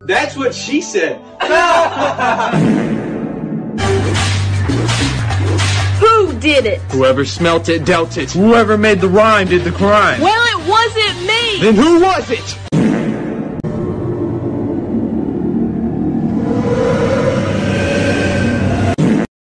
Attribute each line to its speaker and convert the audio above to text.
Speaker 1: That's what she said.
Speaker 2: Who did it?
Speaker 3: Whoever smelt it dealt it. Whoever made the rhyme did the crime.
Speaker 2: Well, it wasn't me!
Speaker 3: Then who was it?